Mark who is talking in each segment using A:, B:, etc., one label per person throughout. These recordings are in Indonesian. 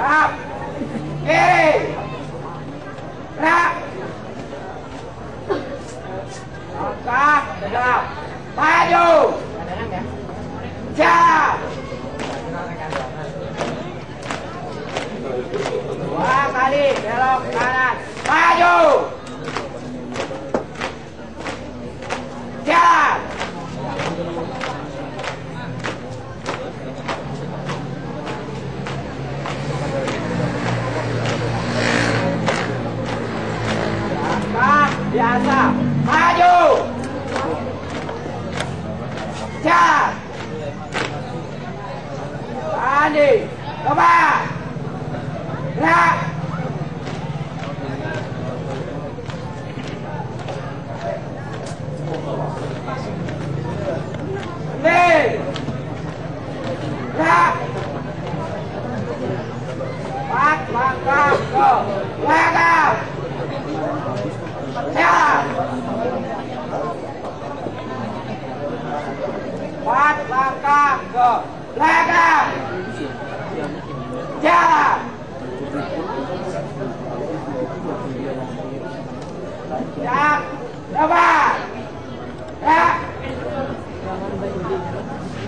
A: Up. Kiri. Eh. Gerak. Langkah. Gerak. Maju. Jam. Dua kali. Belok kanan. Maju. Jalan.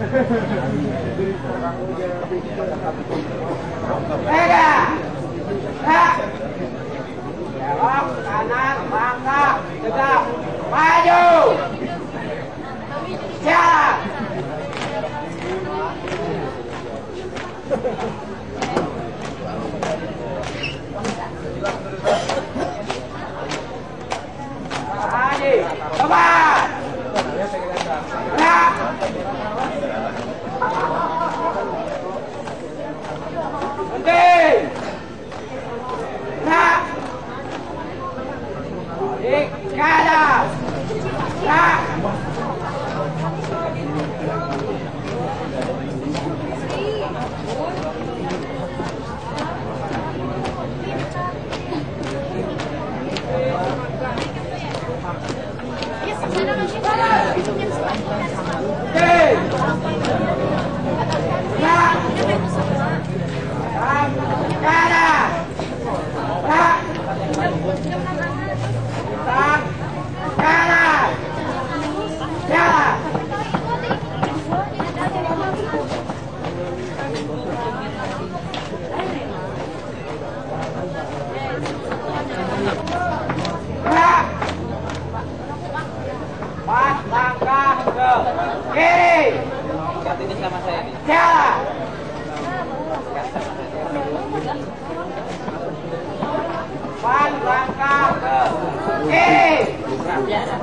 A: Tiga. Tiga. Belok kanan, langkah, tegak, maju. Kiri.
B: Ini sama saya nih.
A: Jalan. Pan langkah ke kiri. Jalan.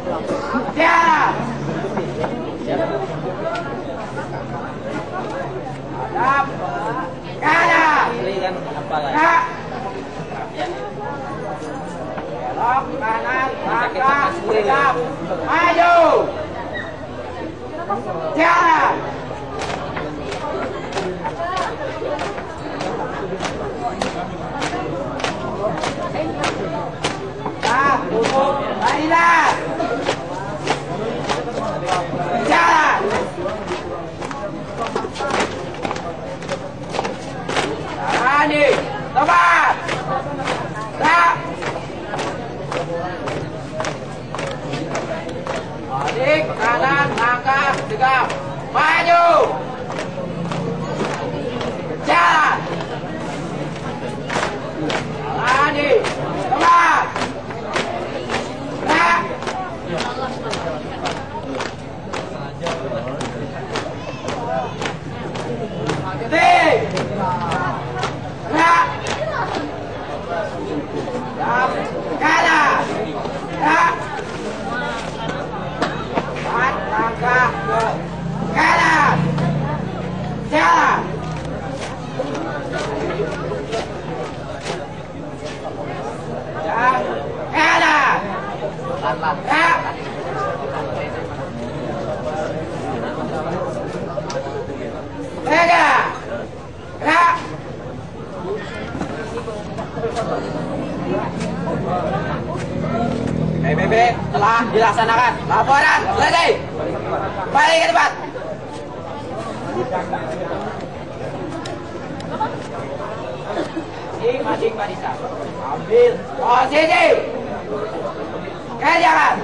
A: Adam. Kanan. Kak. Belok kanan Dá vai! dilaksanakan. Laporan selesai. Mari ke tempat. masing-masing. Ambil posisi. Kerjakan.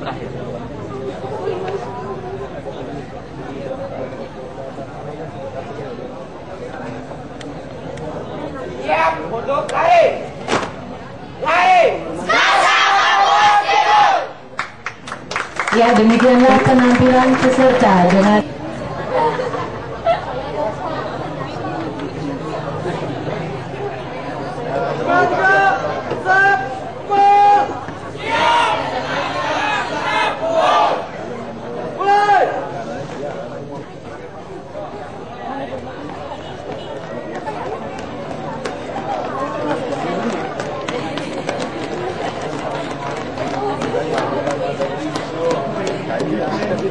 A: Terakhir.
C: Ya, demikianlah penampilan peserta dengan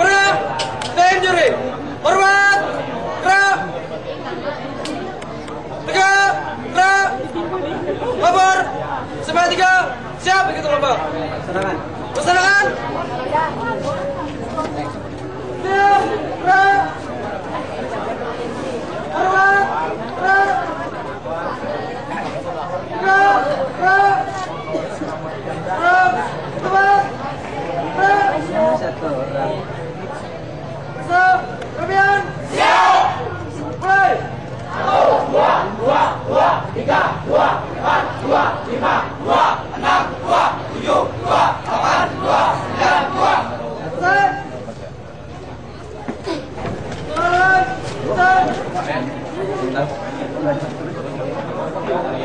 A: Gerak. Tim juri. Hormat. Gerak. Tegak. Gerak. Lapor. Sebanyak tiga. Siap begitu lapor.
B: Senangan.
A: Laksanakan. Siap. Gerak. Hormat. Gerak. Gerak. Gerak. Gerak. Tepat. Gerak.
B: Satu orang.
A: Siap. Kemudian. Siap. Mulai. Set. Turun. Set.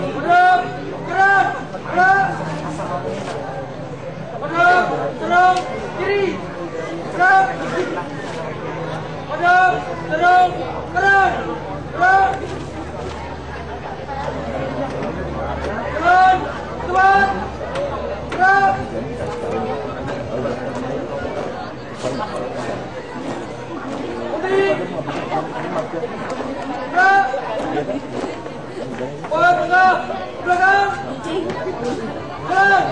A: Gerak. Gerak. Gerak. Gerak. Gerak. Kiri. Gerak. Enam, tujuh. Gerak. Gerak. Gerak. Gerak. Gerak. Gerak. Terung. Kiri. Gerak. Gerak. Terung. Gerak. Gerak. Turun. Cepat. Gerak. Putih. Gerak. Bola tengah. Belakang. Gerak.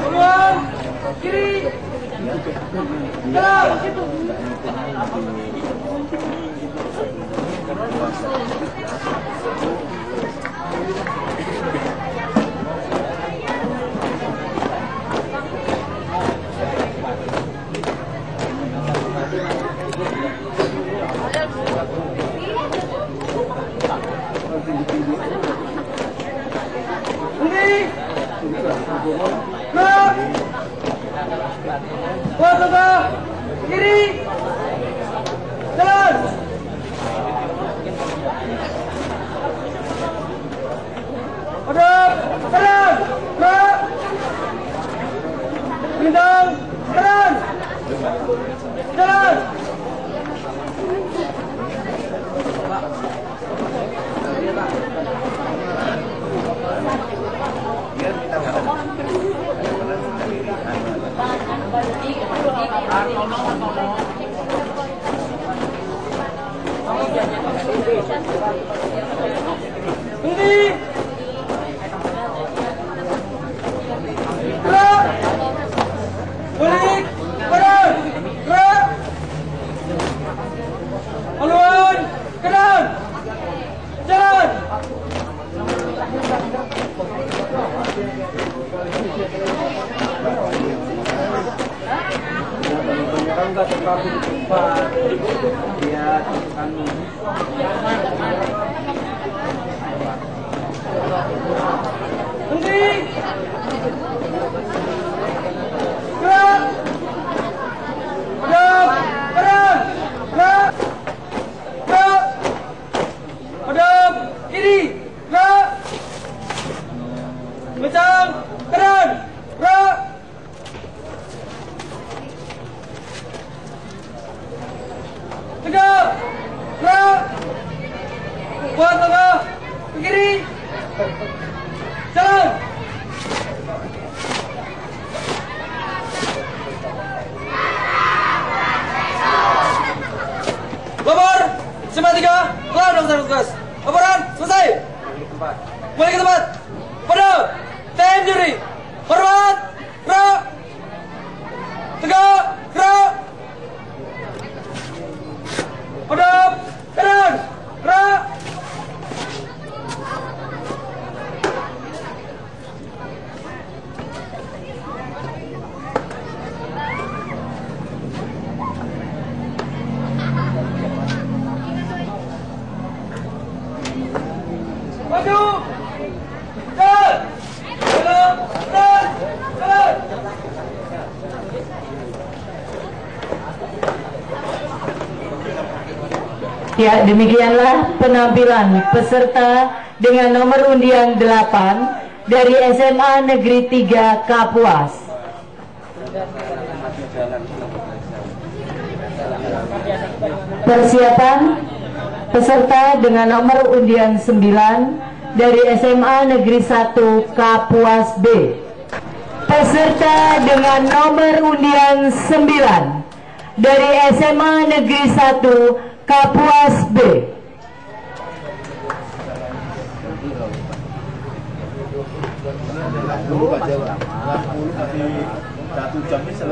A: Keluar. Kiri. Gerak. Buat tengah. Ke kiri. Jalan. Lapor. Sembilan tiga. Kelar dong saya tugas. Laporan selesai. Balik ke tempat. Pada. Tim juri. Hormat. Gerak. Tegak. Gerak. Hadap. Kanan. Gerak. Maju! Jalan! Jalan! Jalan! Jalan!
C: Ya, demikianlah penampilan peserta dengan nomor undian 8 dari SMA Negeri 3 Kapuas. Persiapan peserta dengan nomor undian 9 dari SMA Negeri 1 Kapuas B. Peserta dengan nomor undian 9 dari SMA Negeri 1 Kapuas B.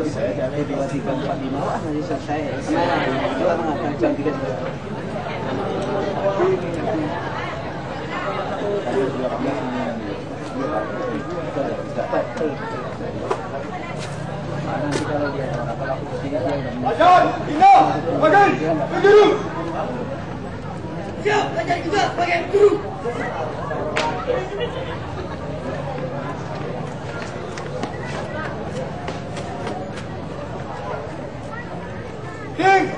B: Tiga Nanti
A: Majun, bina, majun, berjuru. Siap, belajar juga bagian guru. King.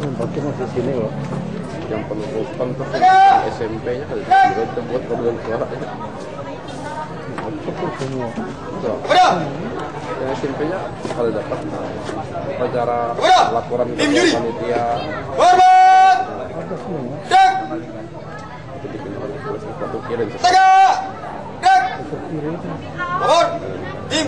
D: Tempatnya masih sini loh. Yang penutupan tuh
A: Tegak.
D: SMP-nya kali juga itu buat paduan suara. Semua. Tuh, yang SMP-nya kali dapat
A: Kepada.
D: laporan ke panitia
A: Hormat. Cek. Tegak. Cek. Bangun. Tim